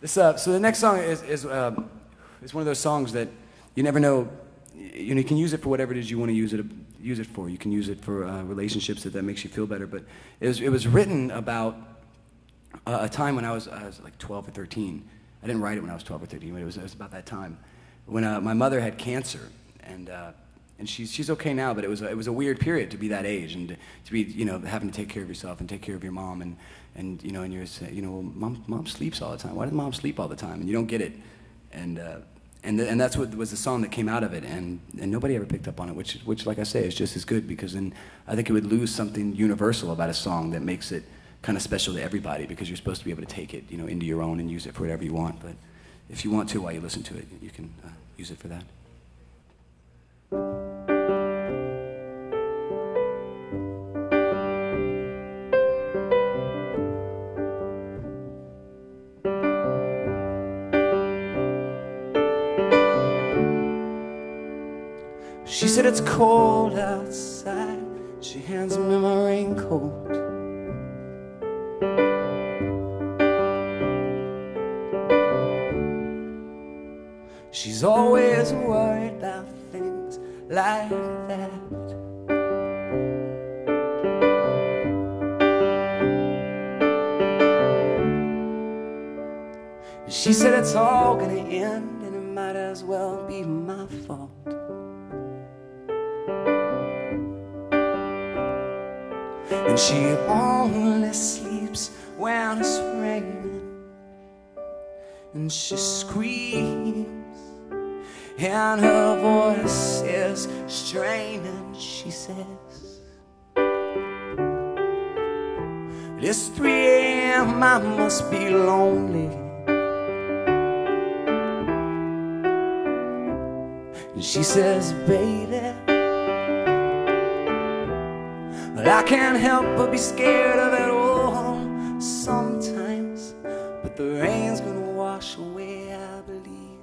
This, uh, so the next song is, is, uh, is one of those songs that you never know. You know, you can use it for whatever it is you want to use it, use it for. You can use it for uh, relationships that, that makes you feel better. But it was, it was written about a time when I was, I was like 12 or 13. I didn't write it when I was 12 or 13, but it was, it was about that time when uh, my mother had cancer. And, uh, and she's, she's okay now, but it was, a, it was a weird period to be that age and to, be, you know, having to take care of yourself and take care of your mom. And, and you know, and you're saying, you know, mom, mom sleeps all the time. Why does mom sleep all the time? And you don't get it. And, uh, and, and that's what was the song that came out of it. And, and nobody ever picked up on it, which, which, like I say, is just as good because then I think it would lose something universal about a song that makes it kind of special to everybody because you're supposed to be able to take it, you know, into your own and use it for whatever you want. But if you want to while you listen to it, you can uh, use it for that. Said it's cold outside. She hands me my raincoat. She's always worried about things like that. She said it's all gonna end and it might as well be my fault. And she only sleeps when it's raining. And she screams, and her voice is straining. She says, It's 3 a.m., I must be lonely. And she says, Baby. I can't help but be scared of it all sometimes. But the rain's gonna wash away, I believe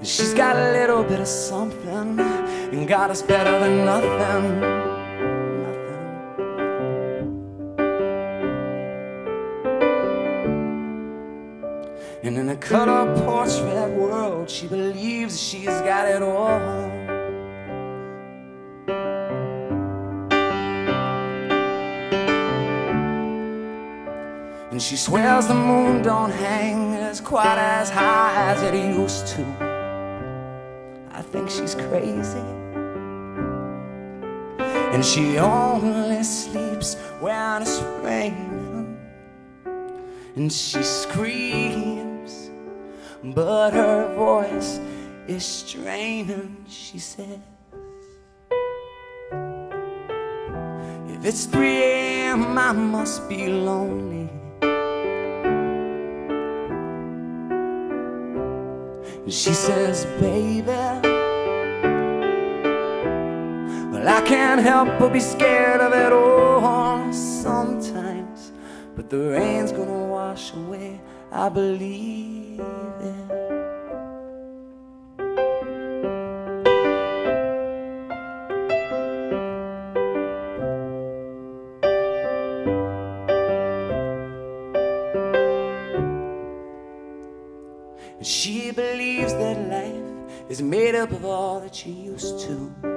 it. She's got a little bit of something and got us better than. Nothing. And in a color portrait world, she believes she's got it all. And she swears the moon don't hang as quite as high as it used to. I think she's crazy. And she only sleeps when it's raining. And she screams, but her voice is straining. She says, If it's 3 a.m., I must be lonely. And she says, Baby. Well, I can't help but be scared of it all sometimes. But the rain's gonna wash away, I believe. And she believes that life is made up of all that she used to.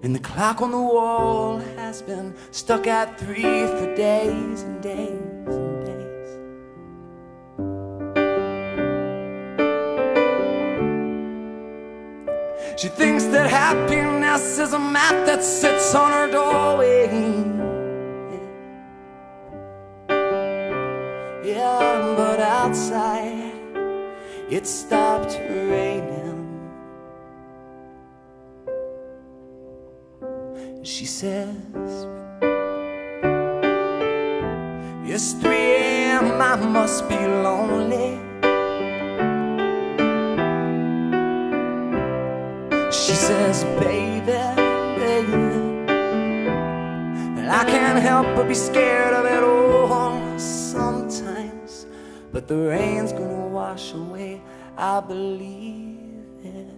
And the clock on the wall has been stuck at three for days and days and days. She thinks that happiness is a mat that sits on her doorway. Yeah, but outside it stopped raining. She says, It's 3 a.m., I must be lonely. She says, Baby, baby. I can't help but be scared of it all sometimes. But the rain's gonna wash away, I believe it.